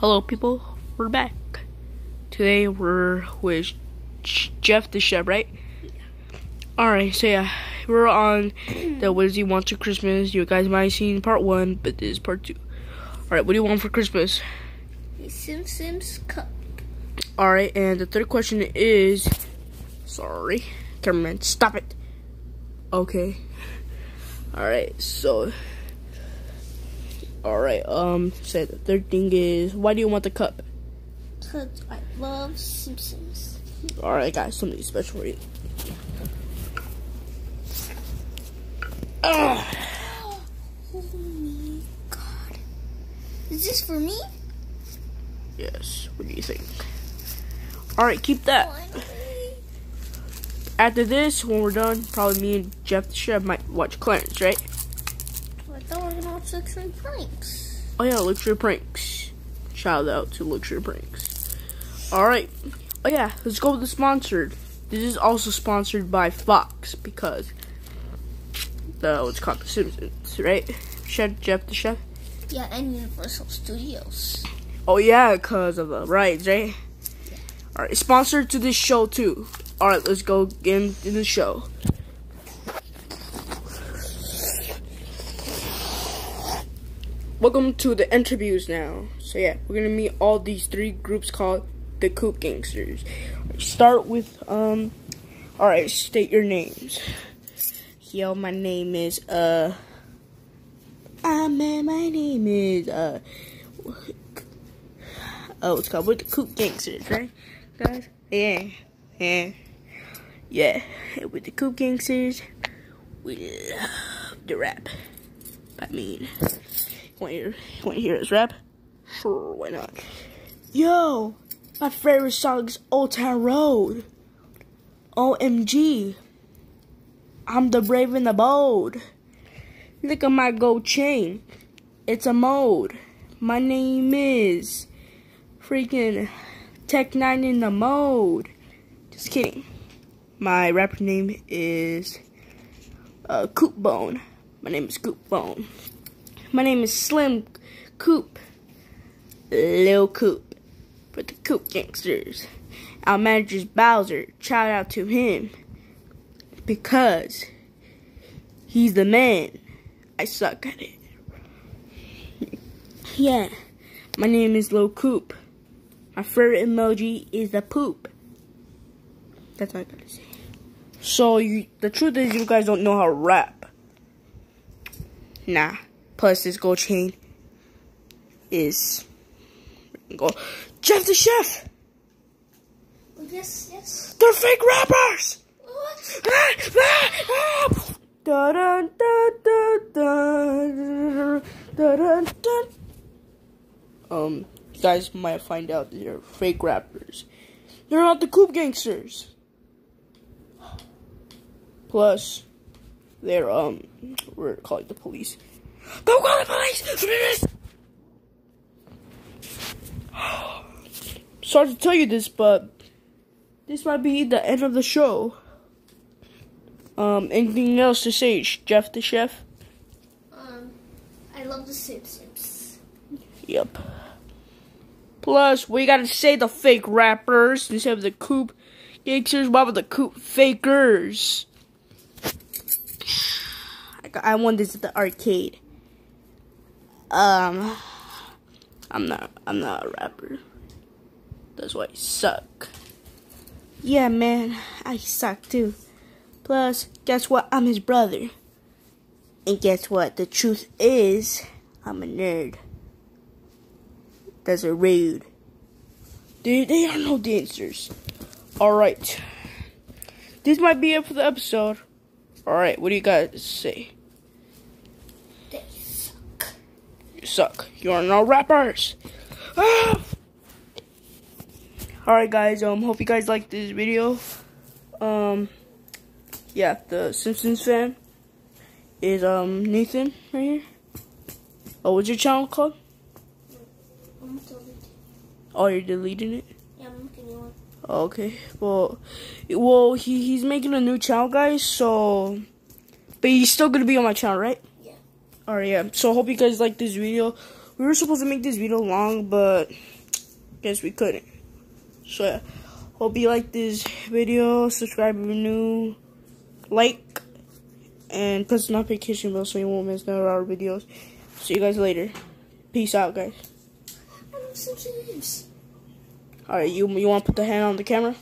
Hello, people. We're back. Today we're with Jeff the Chef, right? Yeah. Alright, so yeah, we're on the What Does He Want for Christmas. You guys might have seen part one, but this is part two. Alright, what do you want for Christmas? A Sim Sims cup. Alright, and the third question is. Sorry, cameraman, stop it. Okay. Alright, so. Alright, um, so the third thing is, why do you want the cup? Because I love Simpsons. Alright, guys, something special for you. Ugh. Oh my god. Is this for me? Yes, what do you think? Alright, keep that. Finally. After this, when we're done, probably me and Jeff the Chef might watch Clarence, right? I thought we were gonna watch Luxury Pranks. Oh yeah, Luxury Pranks. Shout out to Luxury Pranks. Alright. Oh yeah, let's go with the sponsored. This is also sponsored by Fox because the what's called the Simpsons, right? Chef Jeff the Chef. Yeah, and Universal Studios. Oh yeah, cause of the rides, right? Yeah. Alright, sponsored to this show too. Alright, let's go get into the show. Welcome to the interviews now. So yeah, we're gonna meet all these three groups called the Coop Gangsters. Start with um alright, state your names. Yo, my name is uh Ah man, my name is uh oh it's called with the Coop Gangsters, right? Guys? Yeah. Yeah. Yeah. With the Coop Gangsters, we love the rap. I mean Want to hear, want to hear rap? Sure, why not? Yo, my favorite song is Old Town Road. OMG. I'm the brave and the bold. Look at my gold chain. It's a mode. My name is freaking Tech Nine in the mode. Just kidding. My rapper name is uh, Coop Bone. My name is Coop Bone. My name is Slim Coop. Lil Coop. For the Coop Gangsters. Our manager's Bowser. Shout out to him. Because he's the man. I suck at it. Yeah. My name is Lil Coop. My favorite emoji is the poop. That's all I gotta say. So you, the truth is, you guys don't know how to rap. Nah. Plus, this gold chain is go Jeff the Chef. Oh, yes, yes. They're fake rappers. What? Dun, dun, dun, dun, dun, dun, dun. Um, you guys might find out they're fake rappers. They're not the Coop Gangsters. Plus, they're um, we're calling the police. Go call the police! Sorry to tell you this, but this might be the end of the show. Um, anything else to say, Jeff the Chef? Um, I love the Simpsons. Yep. Plus, we gotta say the fake rappers instead of the Coop Gangsters. Why about the Coop Fakers? I, got, I won this at the arcade. Um, I'm not. I'm not a rapper. That's why I suck. Yeah, man, I suck too. Plus, guess what? I'm his brother. And guess what? The truth is, I'm a nerd. That's a rude. They, they are no dancers. Alright. This might be it for the episode. Alright, what do you guys say? They suck. You suck. You are no rappers. Ah! Alright guys, um hope you guys liked this video. Um yeah, the Simpsons fan is um Nathan right here. Oh, what's your channel called? I'm deleting. Oh, you're deleting it? Yeah, I'm making one. Okay. Well, well, he he's making a new channel, guys. So, but he's still gonna be on my channel, right? Alright, yeah. So, I hope you guys like this video. we were supposed to make this video long, but guess we couldn't. So yeah, hope you like this video. Subscribe if you're new. Like and press the notification bell so you won't miss none of our videos. See you guys later. Peace out, guys. Alright, you you want to put the hand on the camera?